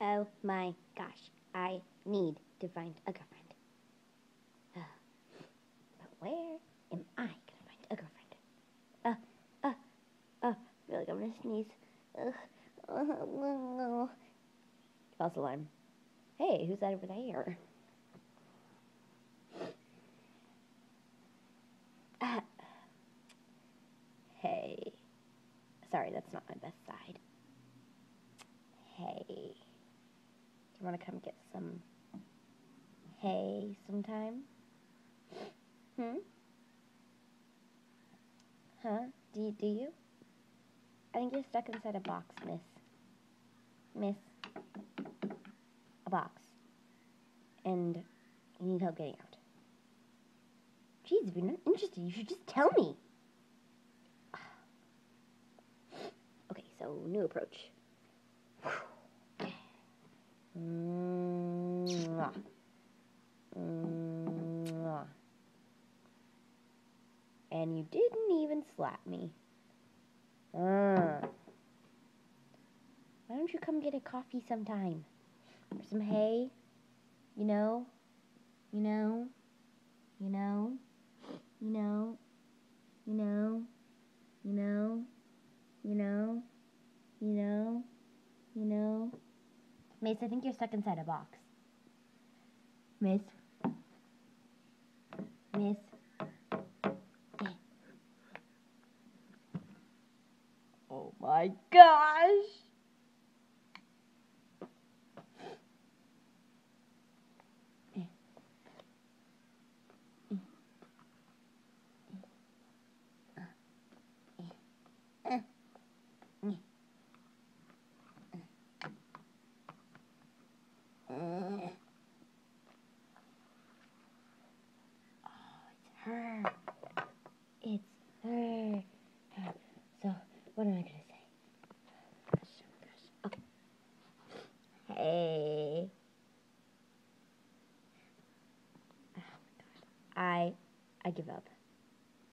Oh my gosh, I need to find a girlfriend. Uh, but where am I gonna find a girlfriend? Uh, uh, uh, I feel like I'm gonna sneeze. Uh, uh, False alarm. Hey, who's that over there? Uh, hey. Sorry, that's not my best side. Hey. Want to come get some hay sometime? Hmm? Huh? Do you, do you? I think you're stuck inside a box, miss. Miss. A box. And you need help getting out. Jeez, if you're not interested, you should just tell me. Okay, so new approach. Mwah. Mwah. And you didn't even slap me. Uh. Why don't you come get a coffee sometime? Or some hay? You know? You know? You know? You know? You know? You know? You know? You know? You know? Mace, I think you're stuck inside a box. Miss? Miss? Eh. Oh my gosh! What am I gonna say? Gosh, oh gosh. Okay. Hey. Oh my gosh. I I give up.